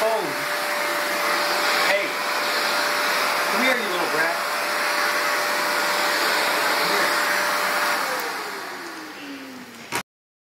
phone. Hey, come here,